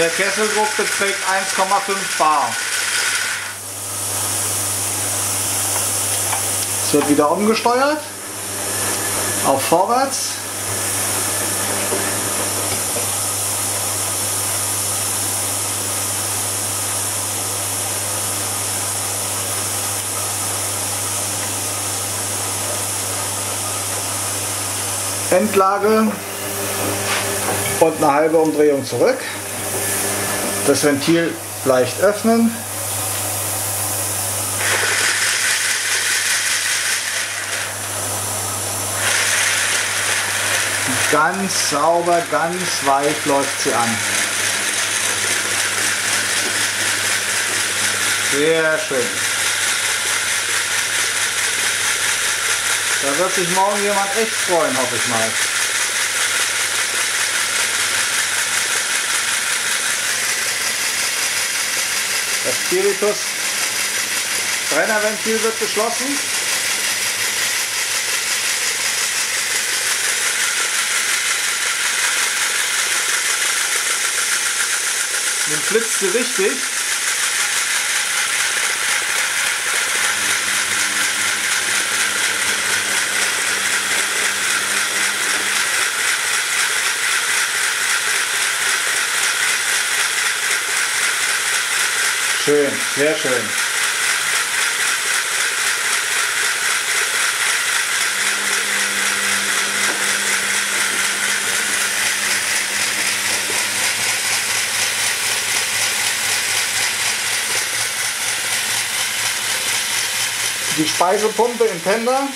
Der Kesseldruck beträgt 1,5 bar. Es wird wieder umgesteuert auf vorwärts. Endlage und eine halbe Umdrehung zurück. Das Ventil leicht öffnen. Ganz sauber, ganz weich läuft sie an. Sehr schön. Da wird sich morgen jemand echt freuen, hoffe ich mal. Spiritus Brennerventil wird geschlossen. Nun flitzt sie richtig. Schön, sehr schön. Die Speisepumpe im Tender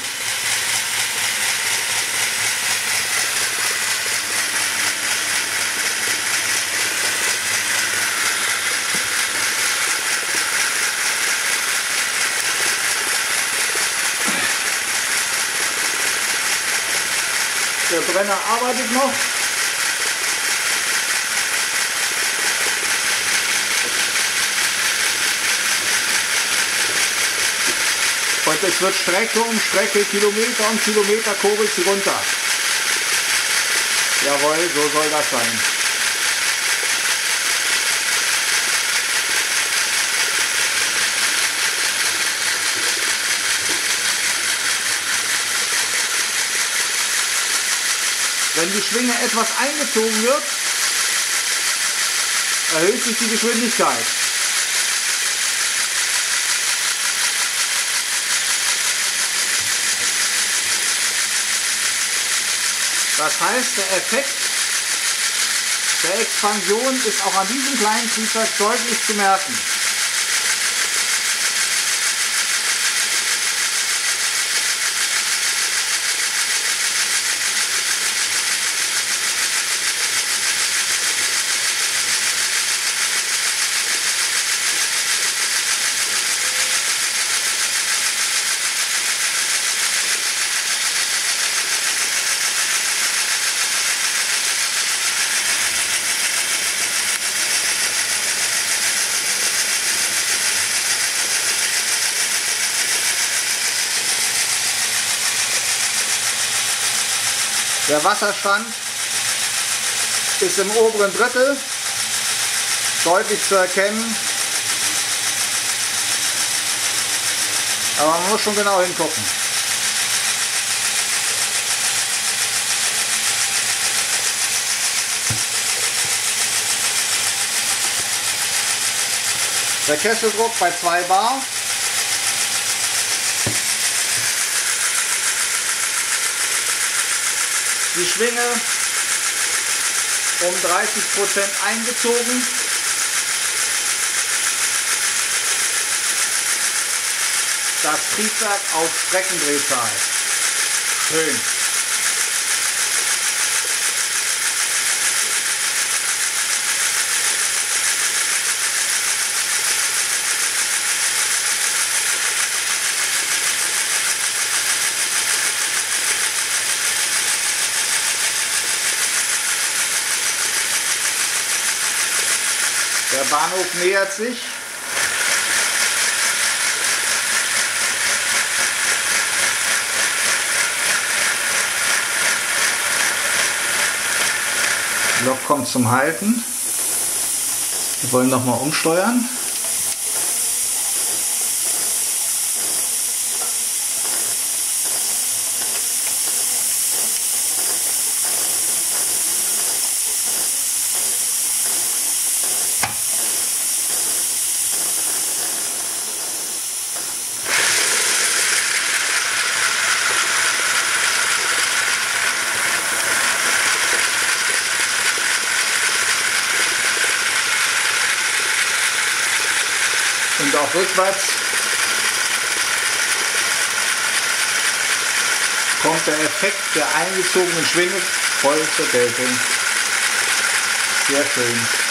Der Brenner arbeitet noch. Und es wird Strecke um Strecke, Kilometer um Kilometer kurbelt sie runter. Jawohl, so soll das sein. Wenn die Schwinge etwas eingezogen wird, erhöht sich die Geschwindigkeit. Das heißt, der Effekt der Expansion ist auch an diesem kleinen Triebwerk deutlich zu merken. Der Wasserstand ist im oberen Drittel deutlich zu erkennen. Aber man muss schon genau hingucken. Der Kesseldruck bei 2 Bar. Die Schwinge um 30% eingezogen. Das Triebwerk auf Streckendrehzahl. Schön. Der Bahnhof nähert sich. Lok kommt zum Halten. Wir wollen nochmal umsteuern. Und auch rückwärts kommt der Effekt der eingezogenen Schwinge voll zur Geltung. Sehr schön.